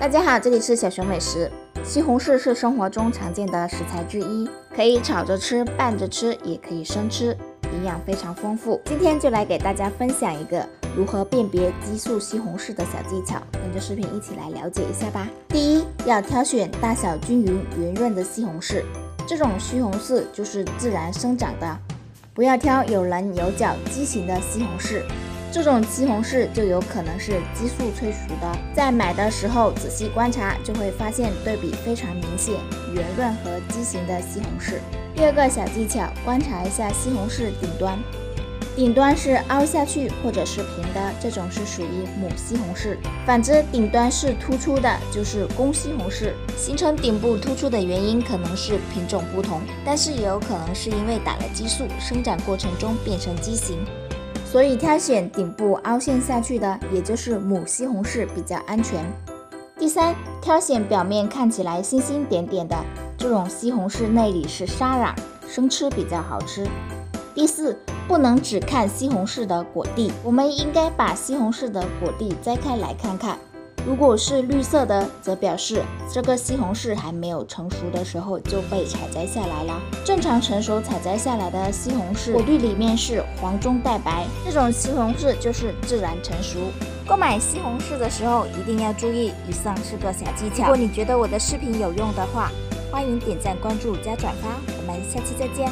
大家好，这里是小熊美食。西红柿是生活中常见的食材之一，可以炒着吃、拌着吃，也可以生吃，营养非常丰富。今天就来给大家分享一个如何辨别激素西红柿的小技巧，跟着视频一起来了解一下吧。第一，要挑选大小均匀、圆润的西红柿，这种西红柿就是自然生长的，不要挑有棱有角、畸形的西红柿。这种西红柿就有可能是激素催熟的，在买的时候仔细观察，就会发现对比非常明显，圆润和畸形的西红柿。第二个小技巧，观察一下西红柿顶端，顶端是凹下去或者是平的，这种是属于母西红柿；反之，顶端是突出的，就是公西红柿。形成顶部突出的原因可能是品种不同，但是也有可能是因为打了激素，生长过程中变成畸形。所以挑选顶部凹陷下去的，也就是母西红柿比较安全。第三，挑选表面看起来星星点点的这种西红柿，内里是沙瓤，生吃比较好吃。第四，不能只看西红柿的果蒂，我们应该把西红柿的果蒂摘开来看看。如果是绿色的，则表示这个西红柿还没有成熟的时候就被采摘下来了。正常成熟采摘下来的西红柿果绿里面是黄中带白，这种西红柿就是自然成熟。购买西红柿的时候一定要注意以上四个小技巧。如果你觉得我的视频有用的话，欢迎点赞、关注加转发。我们下期再见。